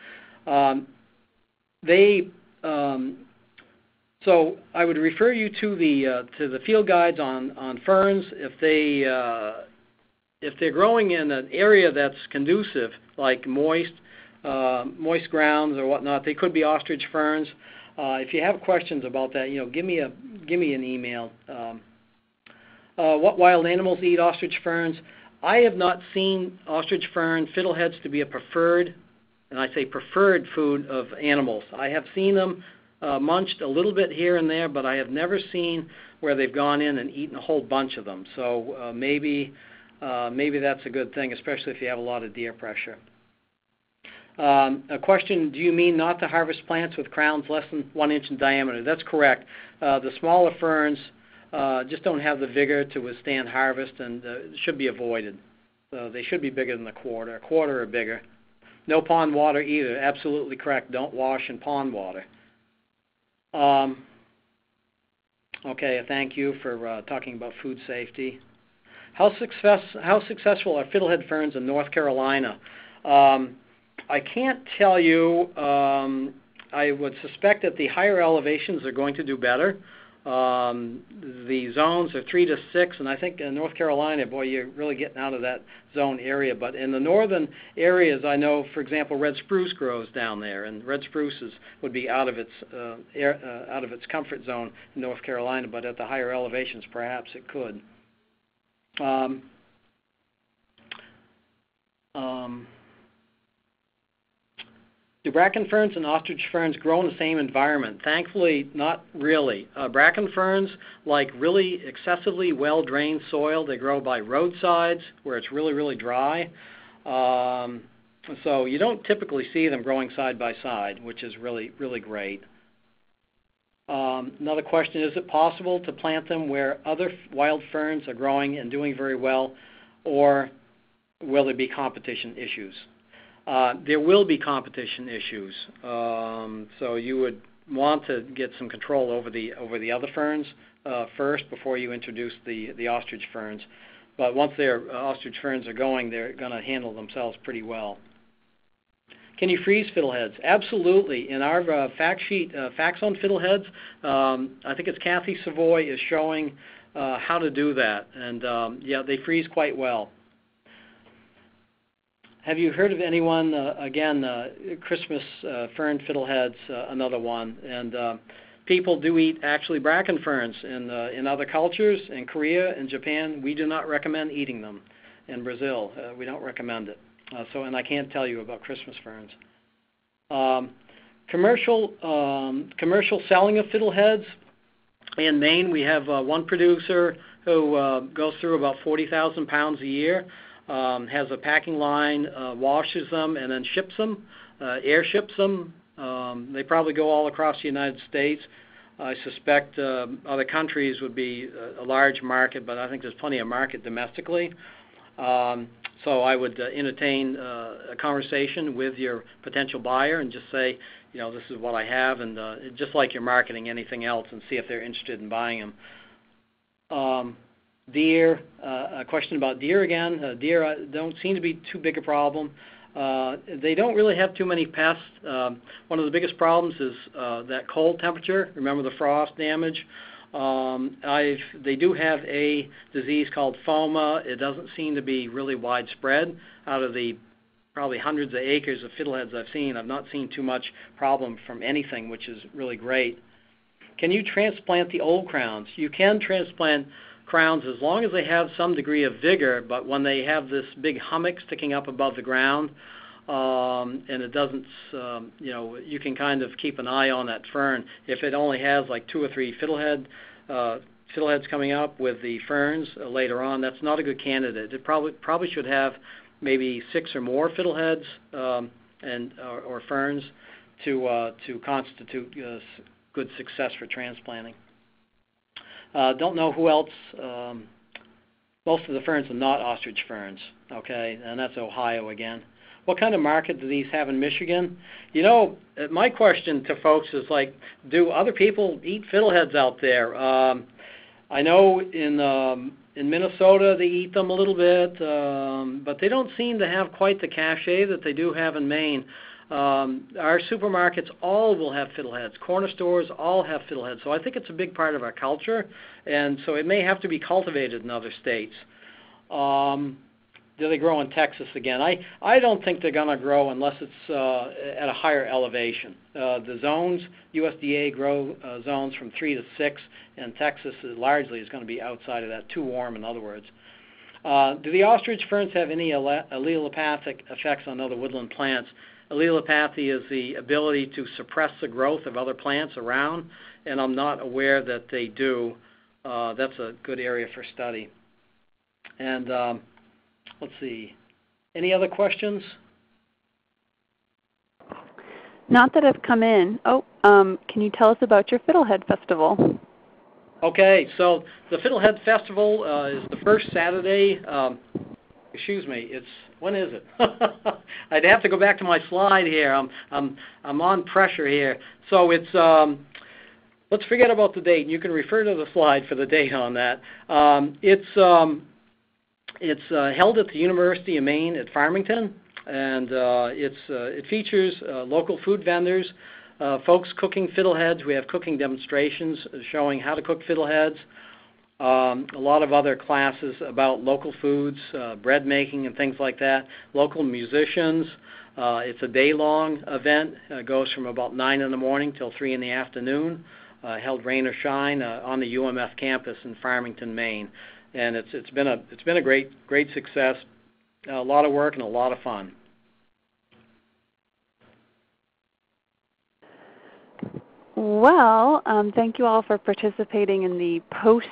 Um, they, um, so I would refer you to the uh, to the field guides on on ferns. If they uh, if they're growing in an area that's conducive, like moist, uh, moist grounds or whatnot, they could be ostrich ferns. Uh, if you have questions about that, you know, give me a give me an email. Um, uh, what wild animals eat ostrich ferns? I have not seen ostrich fern fiddleheads to be a preferred, and I say preferred food of animals. I have seen them uh, munched a little bit here and there, but I have never seen where they've gone in and eaten a whole bunch of them. So uh, maybe maybe that's a good thing, especially if you have a lot of deer pressure. Um, a question, do you mean not to harvest plants with crowns less than one inch in diameter? That's correct. Uh, the smaller ferns uh, just don't have the vigor to withstand harvest and uh, should be avoided. So they should be bigger than a quarter, a quarter or bigger. No pond water either. Absolutely correct. Don't wash in pond water. Um, okay, thank you for uh, talking about food safety. How, success, how successful are fiddlehead ferns in North Carolina? Um, I can't tell you. Um, I would suspect that the higher elevations are going to do better. Um, the zones are three to six, and I think in North Carolina, boy, you're really getting out of that zone area. But in the northern areas, I know, for example, red spruce grows down there, and red spruces would be out of its uh, air, uh, out of its comfort zone in North Carolina. But at the higher elevations, perhaps it could. Um, um, do bracken ferns and ostrich ferns grow in the same environment? Thankfully, not really. Uh, bracken ferns like really excessively well-drained soil. They grow by roadsides where it's really, really dry. Um, so you don't typically see them growing side by side, which is really, really great. Um, another question, is it possible to plant them where other wild ferns are growing and doing very well, or will there be competition issues? Uh, there will be competition issues. Um, so you would want to get some control over the over the other ferns uh, first before you introduce the the ostrich ferns. But once their uh, ostrich ferns are going, they're going to handle themselves pretty well. Can you freeze fiddleheads? Absolutely. In our uh, fact sheet, uh, facts on fiddleheads, um, I think it's Kathy Savoie is showing uh, how to do that, and um, yeah, they freeze quite well. Have you heard of anyone, uh, again, uh, Christmas uh, fern fiddleheads, another one, and people do eat actually bracken ferns in, in other cultures, in Korea and Japan, we do not recommend eating them. In Brazil, we don't recommend it. Uh, so, and I can't tell you about Christmas ferns. Um, commercial um, commercial selling of fiddleheads in Maine, we have uh, one producer who uh, goes through about 40,000 pounds a year. Um, has a packing line, uh, washes them, and then ships them, uh, air ships them. Um, they probably go all across the United States. I suspect uh, other countries would be a, a large market, but I think there's plenty of market domestically. Um, so I would uh, entertain uh, a conversation with your potential buyer and just say, you know, this is what I have, and uh, just like you're marketing anything else, and see if they're interested in buying them. Um, deer, a question about deer again. Deer don't seem to be too big a problem. Uh, they don't really have too many pests. Um, one of the biggest problems is uh, that cold temperature. Remember the frost damage? Um, they do have a disease called Phoma. It doesn't seem to be really widespread. Out of the probably hundreds of acres of fiddleheads I've seen, I've not seen too much problem from anything, which is really great. Can you transplant the old crowns? You can transplant crowns as long as they have some degree of vigor, but when they have this big hummock sticking up above the ground, um, and it doesn't, um, you know, you can kind of keep an eye on that fern. If it only has like two or three fiddlehead uh, fiddleheads coming up with the ferns uh, later on, that's not a good candidate. It probably probably should have maybe six or more fiddleheads um, and or, or ferns to uh, to constitute uh, good success for transplanting. Uh, don't know who else. Um, most of the ferns are not ostrich ferns, okay, and that's Ohio again. What kind of market do these have in Michigan? You know, my question to folks is like, do other people eat fiddleheads out there? Um, I know in um, in Minnesota they eat them a little bit, um, but they don't seem to have quite the cachet that they do have in Maine. Um, our supermarkets all will have fiddleheads. Corner stores all have fiddleheads. So I think it's a big part of our culture, and so it may have to be cultivated in other states. Um, do they grow in Texas again? I, I don't think they're going to grow unless it's uh, at a higher elevation. Uh, the zones, USDA grow uh, zones from 3 to 6, and Texas is largely is going to be outside of that, too warm in other words. Uh, do the ostrich ferns have any allelopathic effects on other woodland plants? Allelopathy is the ability to suppress the growth of other plants around, and I'm not aware that they do. Uh, that's a good area for study. And um, let's see, any other questions? Not that I've come in. Oh, um, can you tell us about your Fiddlehead Festival? Okay, so the Fiddlehead Festival uh, is the first Saturday. Um, excuse me, it's when is it? <laughs> I'd have to go back to my slide here. I'm I'm I'm on pressure here. So it's um, let's forget about the date. You can refer to the slide for the date on that. Um, it's um, it's uh, held at the University of Maine at Farmington, and uh, uh, it features local food vendors, folks cooking fiddleheads. We have cooking demonstrations showing how to cook fiddleheads um, a lot of other classes about local foods, uh, bread making, and things like that. Local musicians. Uh, it's a day-long event. It goes from about 9 in the morning till 3 in the afternoon. Uh, held rain or shine on the UMF campus in Farmington, Maine, and it's it's been a it's been a great great success. A lot of work and a lot of fun. Well, um, thank you all for participating in the post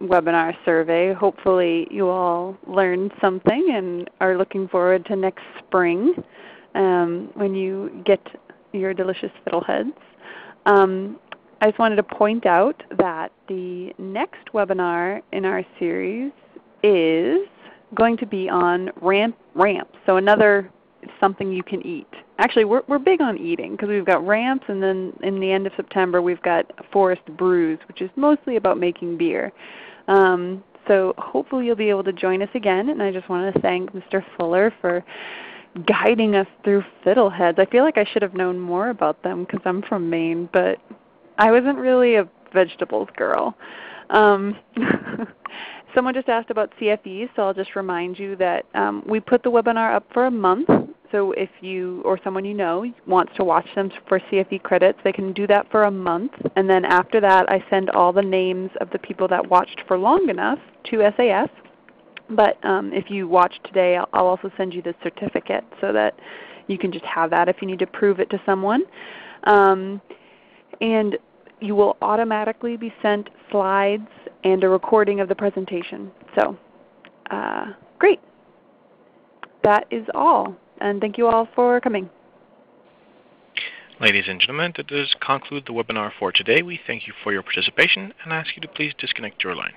webinar survey. Hopefully you all learned something and are looking forward to next spring um, when you get your delicious fiddleheads. Um, I just wanted to point out that the next webinar in our series is going to be on ramp ramps, so another something you can eat. Actually, we're, we're big on eating because we've got ramps and then in the end of September we've got forest brews, which is mostly about making beer. Um, so hopefully you'll be able to join us again. And I just want to thank Mr. Fuller for guiding us through fiddleheads. I feel like I should have known more about them because I'm from Maine, but I wasn't really a vegetables girl. Um, <laughs> someone just asked about CFEs, so I'll just remind you that um, we put the webinar up for a month so if you or someone you know wants to watch them for CFE credits, they can do that for a month. And then after that, I send all the names of the people that watched for long enough to SAF. But um, if you watch today, I'll, also send you the certificate so that you can just have that if you need to prove it to someone. Um, and you will automatically be sent slides and a recording of the presentation. So uh, great. That is all and thank you all for coming. Ladies and gentlemen, that does conclude the webinar for today. We thank you for your participation and ask you to please disconnect your line.